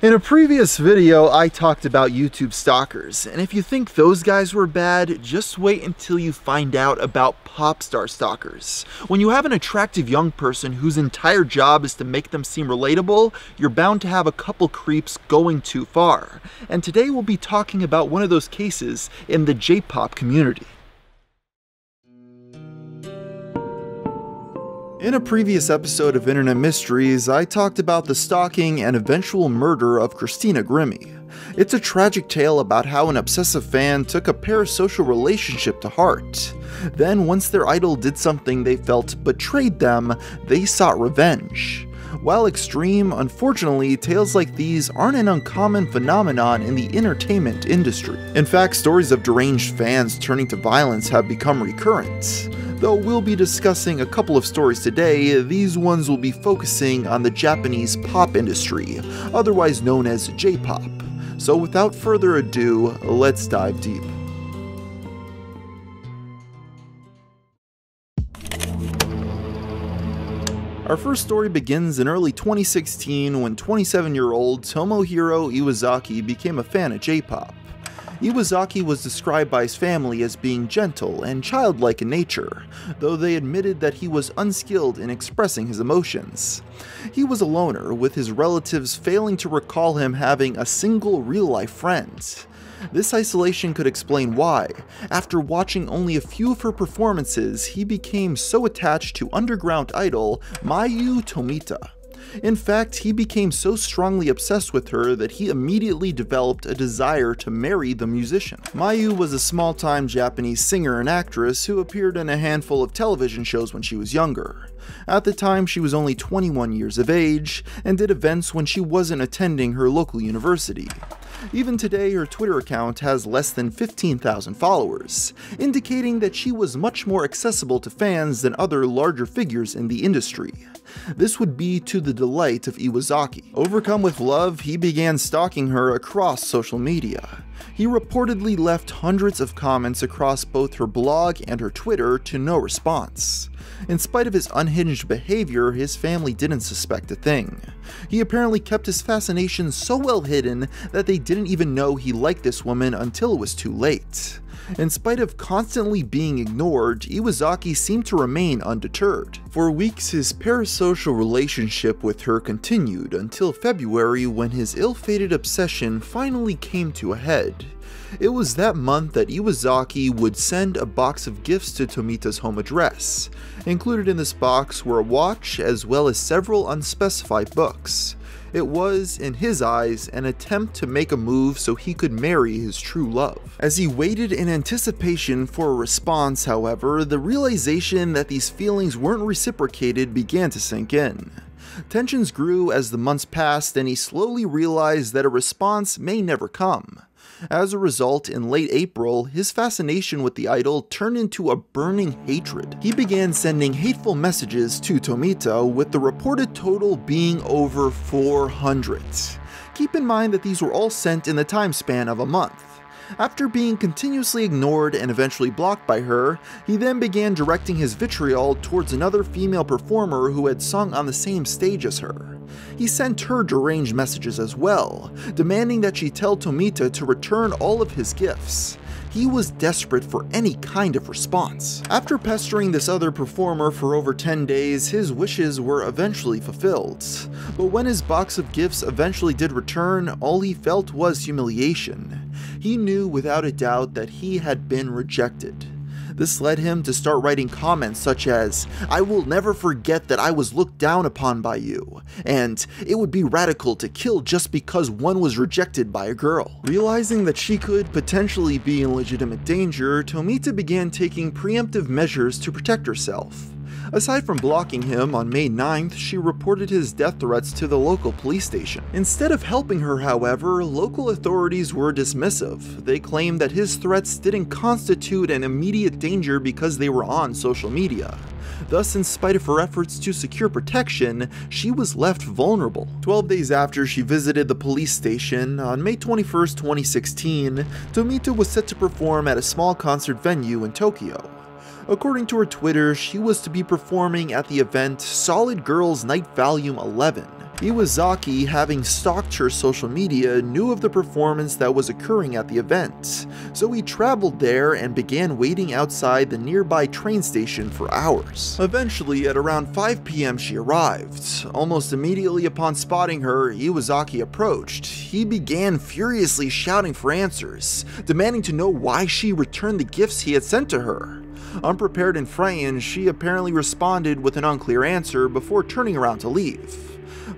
In a previous video, I talked about YouTube stalkers, and if you think those guys were bad, just wait until you find out about pop star stalkers. When you have an attractive young person whose entire job is to make them seem relatable, you're bound to have a couple creeps going too far. And today we'll be talking about one of those cases in the J-pop community. In a previous episode of Internet Mysteries, I talked about the stalking and eventual murder of Christina Grimmie. It's a tragic tale about how an obsessive fan took a parasocial relationship to heart. Then, once their idol did something they felt betrayed them, they sought revenge. While extreme, unfortunately, tales like these aren't an uncommon phenomenon in the entertainment industry. In fact, stories of deranged fans turning to violence have become recurrent. Though we'll be discussing a couple of stories today, these ones will be focusing on the Japanese pop industry, otherwise known as J-pop. So without further ado, let's dive deep. Our first story begins in early 2016 when 27 year old Tomohiro Iwazaki became a fan of J pop. Iwazaki was described by his family as being gentle and childlike in nature, though they admitted that he was unskilled in expressing his emotions. He was a loner, with his relatives failing to recall him having a single real-life friend. This isolation could explain why, after watching only a few of her performances, he became so attached to underground idol Mayu Tomita. In fact, he became so strongly obsessed with her that he immediately developed a desire to marry the musician. Mayu was a small-time Japanese singer and actress who appeared in a handful of television shows when she was younger. At the time, she was only 21 years of age and did events when she wasn't attending her local university. Even today, her Twitter account has less than 15,000 followers, indicating that she was much more accessible to fans than other larger figures in the industry. This would be to the delight of Iwazaki. Overcome with love, he began stalking her across social media. He reportedly left hundreds of comments across both her blog and her Twitter to no response. In spite of his unhinged behavior, his family didn't suspect a thing. He apparently kept his fascination so well hidden that they didn't even know he liked this woman until it was too late. In spite of constantly being ignored, Iwazaki seemed to remain undeterred. For weeks, his parasocial relationship with her continued until February when his ill-fated obsession finally came to a head. It was that month that Iwazaki would send a box of gifts to Tomita's home address. Included in this box were a watch as well as several unspecified books. It was, in his eyes, an attempt to make a move so he could marry his true love. As he waited in anticipation for a response, however, the realization that these feelings weren't reciprocated began to sink in. Tensions grew as the months passed and he slowly realized that a response may never come. As a result, in late April, his fascination with the idol turned into a burning hatred. He began sending hateful messages to Tomita, with the reported total being over 400. Keep in mind that these were all sent in the time span of a month. After being continuously ignored and eventually blocked by her, he then began directing his vitriol towards another female performer who had sung on the same stage as her. He sent her deranged messages as well, demanding that she tell Tomita to return all of his gifts. He was desperate for any kind of response. After pestering this other performer for over 10 days, his wishes were eventually fulfilled. But when his box of gifts eventually did return, all he felt was humiliation. He knew without a doubt that he had been rejected. This led him to start writing comments such as, I will never forget that I was looked down upon by you, and it would be radical to kill just because one was rejected by a girl. Realizing that she could potentially be in legitimate danger, Tomita began taking preemptive measures to protect herself. Aside from blocking him, on May 9th, she reported his death threats to the local police station. Instead of helping her, however, local authorities were dismissive. They claimed that his threats didn't constitute an immediate danger because they were on social media. Thus, in spite of her efforts to secure protection, she was left vulnerable. 12 days after she visited the police station, on May 21, 2016, Tomita was set to perform at a small concert venue in Tokyo. According to her Twitter, she was to be performing at the event Solid Girls Night Volume 11. Iwazaki, having stalked her social media, knew of the performance that was occurring at the event, so he traveled there and began waiting outside the nearby train station for hours. Eventually, at around 5 pm she arrived. Almost immediately upon spotting her, Iwazaki approached. He began furiously shouting for answers, demanding to know why she returned the gifts he had sent to her. Unprepared and frightened, she apparently responded with an unclear answer before turning around to leave.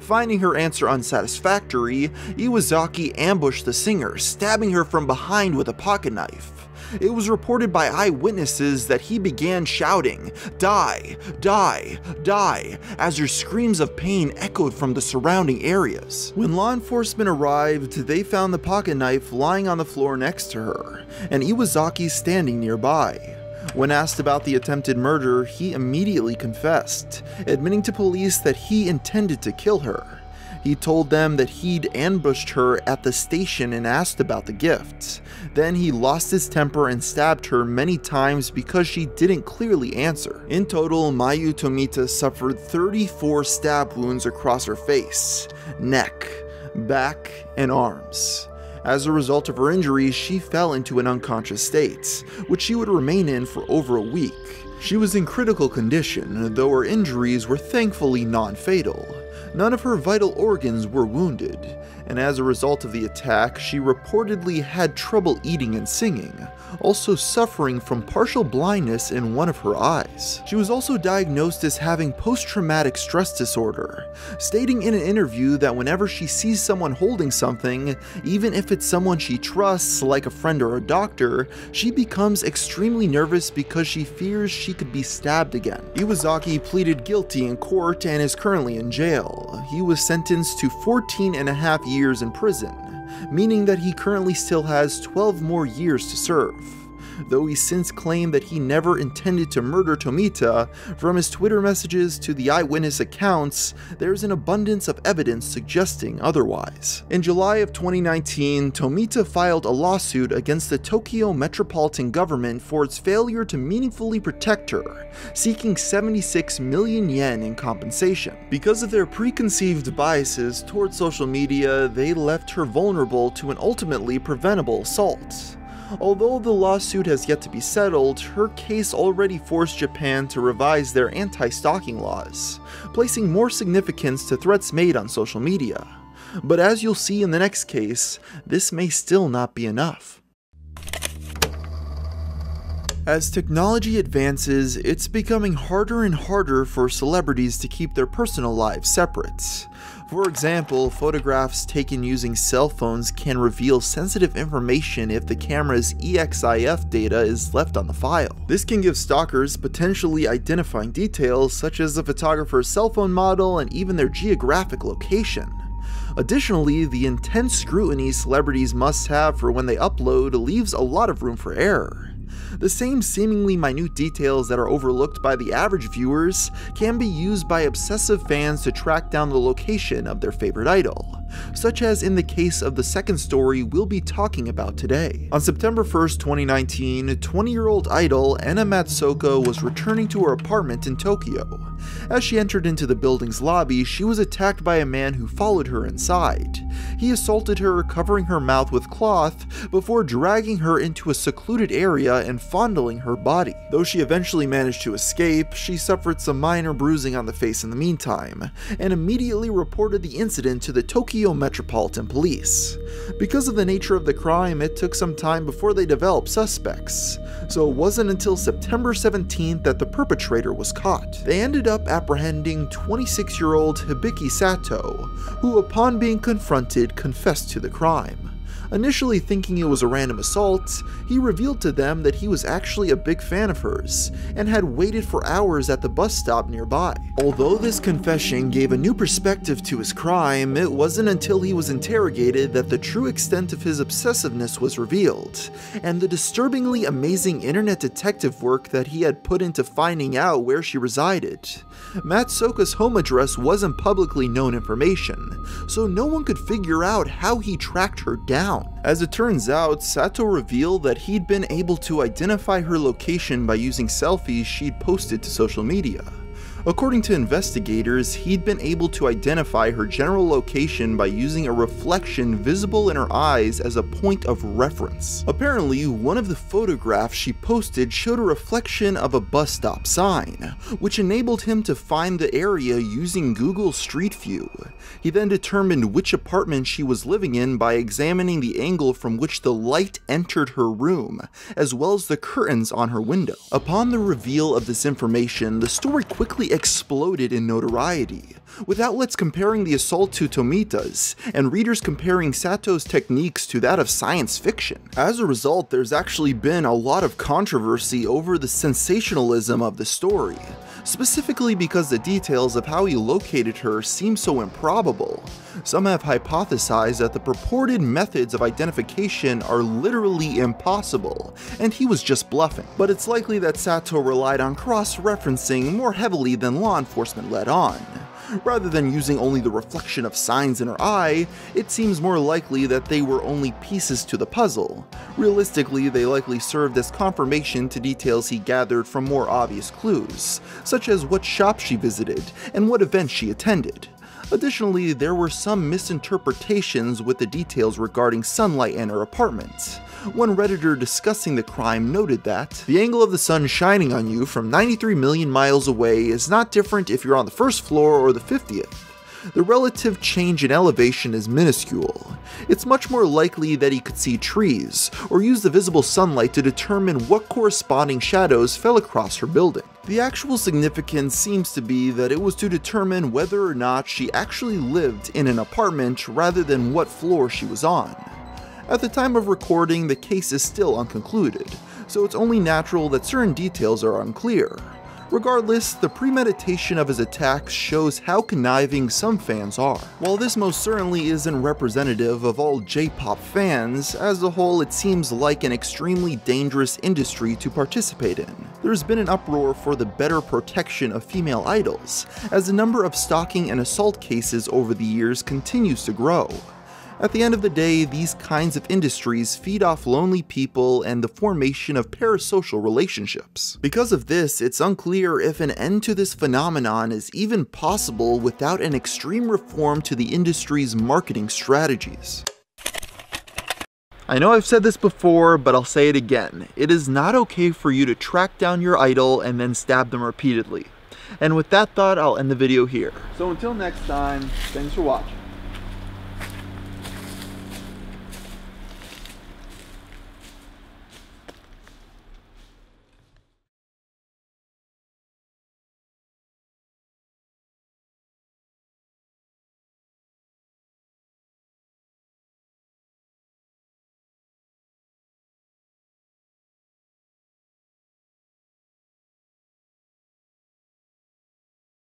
Finding her answer unsatisfactory, Iwazaki ambushed the singer, stabbing her from behind with a pocket knife. It was reported by eyewitnesses that he began shouting, Die, die, die, as her screams of pain echoed from the surrounding areas. When law enforcement arrived, they found the pocket knife lying on the floor next to her, and Iwazaki standing nearby. When asked about the attempted murder, he immediately confessed, admitting to police that he intended to kill her. He told them that he'd ambushed her at the station and asked about the gifts. Then he lost his temper and stabbed her many times because she didn't clearly answer. In total, Mayu Tomita suffered 34 stab wounds across her face, neck, back, and arms. As a result of her injuries, she fell into an unconscious state, which she would remain in for over a week. She was in critical condition, though her injuries were thankfully non-fatal. None of her vital organs were wounded, and as a result of the attack, she reportedly had trouble eating and singing, also suffering from partial blindness in one of her eyes. She was also diagnosed as having post-traumatic stress disorder, stating in an interview that whenever she sees someone holding something, even if it's someone she trusts, like a friend or a doctor, she becomes extremely nervous because she fears she could be stabbed again. Iwazaki pleaded guilty in court and is currently in jail. He was sentenced to 14 and a half years in prison, meaning that he currently still has 12 more years to serve. Though he since claimed that he never intended to murder Tomita, from his Twitter messages to the eyewitness accounts, there's an abundance of evidence suggesting otherwise. In July of 2019, Tomita filed a lawsuit against the Tokyo Metropolitan Government for its failure to meaningfully protect her, seeking 76 million yen in compensation. Because of their preconceived biases towards social media, they left her vulnerable to an ultimately preventable assault. Although the lawsuit has yet to be settled, her case already forced Japan to revise their anti-stalking laws, placing more significance to threats made on social media. But as you'll see in the next case, this may still not be enough. As technology advances, it's becoming harder and harder for celebrities to keep their personal lives separate. For example, photographs taken using cell phones can reveal sensitive information if the camera's EXIF data is left on the file. This can give stalkers potentially identifying details such as the photographer's cell phone model and even their geographic location. Additionally, the intense scrutiny celebrities must have for when they upload leaves a lot of room for error. The same seemingly minute details that are overlooked by the average viewers can be used by obsessive fans to track down the location of their favorite idol, such as in the case of the second story we'll be talking about today. On September 1st, 2019, 20-year-old idol Ena Matsuoka was returning to her apartment in Tokyo. As she entered into the building's lobby, she was attacked by a man who followed her inside. He assaulted her, covering her mouth with cloth, before dragging her into a secluded area and fondling her body. Though she eventually managed to escape, she suffered some minor bruising on the face in the meantime, and immediately reported the incident to the Tokyo Metropolitan Police. Because of the nature of the crime, it took some time before they developed suspects, so it wasn't until September 17th that the perpetrator was caught. They ended up apprehending 26-year-old Hibiki Sato, who upon being confronted confessed to the crime. Initially thinking it was a random assault, he revealed to them that he was actually a big fan of hers, and had waited for hours at the bus stop nearby. Although this confession gave a new perspective to his crime, it wasn't until he was interrogated that the true extent of his obsessiveness was revealed, and the disturbingly amazing internet detective work that he had put into finding out where she resided. Matsuoka's home address wasn't publicly known information, so no one could figure out how he tracked her down. As it turns out, Sato revealed that he'd been able to identify her location by using selfies she'd posted to social media. According to investigators, he'd been able to identify her general location by using a reflection visible in her eyes as a point of reference. Apparently, one of the photographs she posted showed a reflection of a bus stop sign, which enabled him to find the area using Google Street View. He then determined which apartment she was living in by examining the angle from which the light entered her room, as well as the curtains on her window. Upon the reveal of this information, the story quickly exploded in notoriety, with outlets comparing the assault to Tomita's, and readers comparing Sato's techniques to that of science fiction. As a result, there's actually been a lot of controversy over the sensationalism of the story, specifically because the details of how he located her seem so improbable. Some have hypothesized that the purported methods of identification are literally impossible, and he was just bluffing. But it's likely that Sato relied on cross-referencing more heavily than law enforcement let on. Rather than using only the reflection of signs in her eye, it seems more likely that they were only pieces to the puzzle. Realistically, they likely served as confirmation to details he gathered from more obvious clues, such as what shop she visited and what events she attended. Additionally, there were some misinterpretations with the details regarding sunlight in her apartment. One redditor discussing the crime noted that, the angle of the sun shining on you from 93 million miles away is not different if you're on the first floor or the 50th. The relative change in elevation is minuscule. It's much more likely that he could see trees, or use the visible sunlight to determine what corresponding shadows fell across her building. The actual significance seems to be that it was to determine whether or not she actually lived in an apartment rather than what floor she was on. At the time of recording, the case is still unconcluded, so it's only natural that certain details are unclear. Regardless, the premeditation of his attacks shows how conniving some fans are. While this most certainly isn't representative of all J-pop fans, as a whole it seems like an extremely dangerous industry to participate in. There's been an uproar for the better protection of female idols, as the number of stalking and assault cases over the years continues to grow. At the end of the day, these kinds of industries feed off lonely people and the formation of parasocial relationships. Because of this, it's unclear if an end to this phenomenon is even possible without an extreme reform to the industry's marketing strategies. I know I've said this before, but I'll say it again. It is not okay for you to track down your idol and then stab them repeatedly. And with that thought, I'll end the video here. So until next time, thanks for watching.